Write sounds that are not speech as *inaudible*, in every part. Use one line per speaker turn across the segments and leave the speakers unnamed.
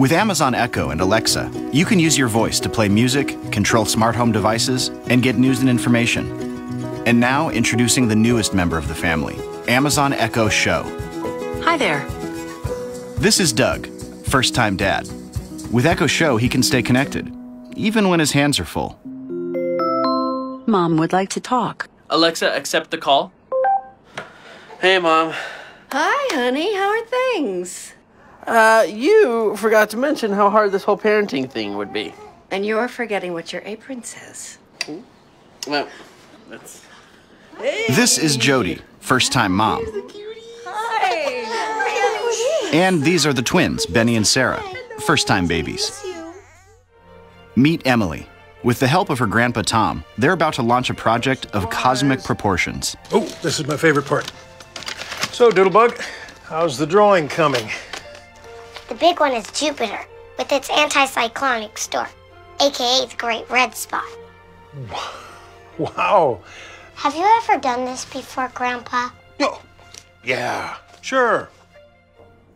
With Amazon Echo and Alexa, you can use your voice to play music, control smart home devices, and get news and information. And now, introducing the newest member of the family, Amazon Echo Show.
Hi there.
This is Doug, first time dad. With Echo Show, he can stay connected, even when his hands are full.
Mom would like to talk.
Alexa, accept the call. Hey, Mom.
Hi, honey. How are things?
Uh, you forgot to mention how hard this whole parenting thing would be.
And you're forgetting what your apron says.
Well, that's.
This is Jody, first time mom.
Hi.
And these are the twins, Benny and Sarah, first time babies. Meet Emily. With the help of her grandpa Tom, they're about to launch a project of cosmic proportions.
Oh, this is my favorite part. So, Doodlebug, how's the drawing coming?
The big one is Jupiter, with its anticyclonic storm, aka the Great Red Spot. *laughs*
Wow.
Have you ever done this before, Grandpa?
Oh, yeah, sure.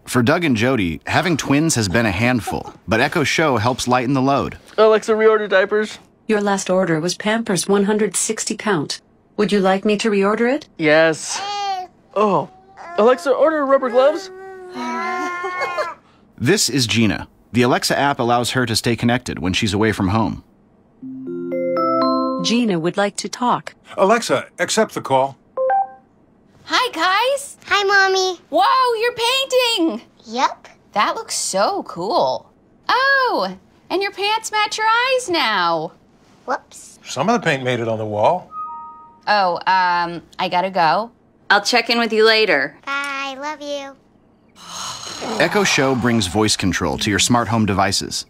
For Doug and Jody, having twins has been a handful, but Echo Show helps lighten the load.
Alexa, reorder diapers.
Your last order was Pampers 160 count. Would you like me to reorder it?
Yes. Oh. Alexa, order rubber gloves. *laughs*
This is Gina. The Alexa app allows her to stay connected when she's away from home.
Gina would like to talk.
Alexa, accept the call.
Hi, guys.
Hi, Mommy.
Whoa, you're painting.
Yep.
That looks so cool. Oh, and your pants match your eyes now.
Whoops.
Some of the paint made it on the wall.
Oh, um, I gotta go.
I'll check in with you later.
Bye. Love you. *sighs*
Echo Show brings voice control to your smart home devices.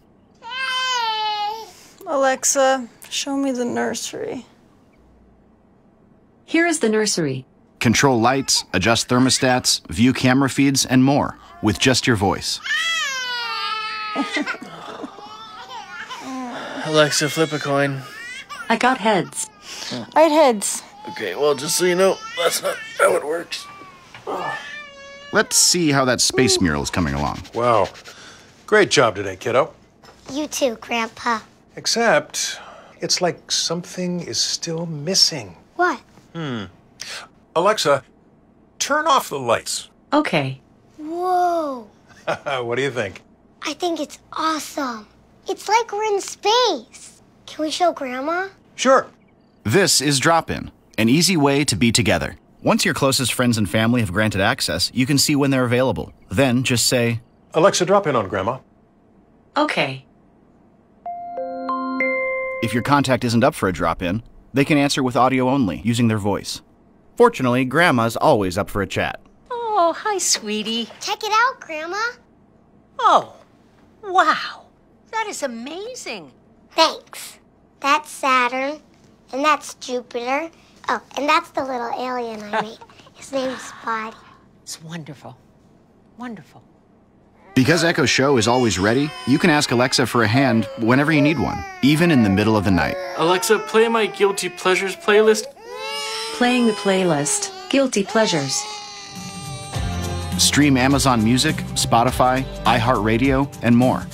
Alexa, show me the nursery.
Here is the nursery.
Control lights, adjust thermostats, view camera feeds, and more with just your voice. *laughs*
Alexa, flip a coin.
I got heads.
Right heads.
Okay, well, just so you know, that's not how it works. Oh.
Let's see how that space mural is coming along.
Wow. Great job today, kiddo.
You too, Grandpa.
Except, it's like something is still missing.
What? Hmm.
Alexa, turn off the lights.
Okay.
Whoa. *laughs*
what do you think?
I think it's awesome. It's like we're in space. Can we show Grandma?
Sure.
This is Drop In, an easy way to be together. Once your closest friends and family have granted access, you can see when they're available. Then just say,
Alexa, drop in on Grandma.
Okay.
if your contact isn't up for a drop in, they can answer with audio only using their voice. Fortunately, Grandma's always up for a chat.
Oh, hi, sweetie.
Check it out, Grandma.
Oh, wow. That is amazing.
Thanks. That's Saturn, and that's Jupiter. Oh, and that's the little alien I made. His name's Spotty.
It's wonderful. Wonderful.
Because Echo Show is always ready, you can ask Alexa for a hand whenever you need one, even in the middle of the night.
Alexa, play my Guilty Pleasures playlist.
Playing the playlist. Guilty Pleasures.
Stream Amazon Music, Spotify, iHeartRadio, and more.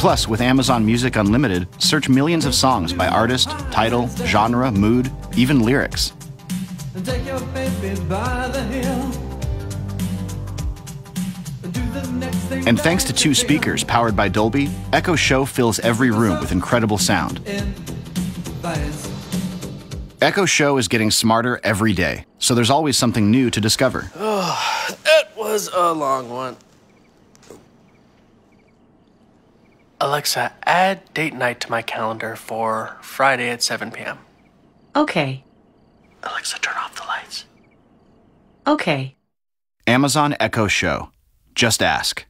Plus, with Amazon Music Unlimited, search millions of songs by artist, title, genre, mood, even lyrics. And thanks to two speakers powered by Dolby, Echo Show fills every room with incredible sound. Echo Show is getting smarter every day, so there's always something new to discover.
Oh, *sighs* That was a long one. Alexa, add date night to my calendar for Friday at 7 p.m.
Okay.
Alexa, turn off the lights.
Okay.
Amazon Echo Show. Just ask.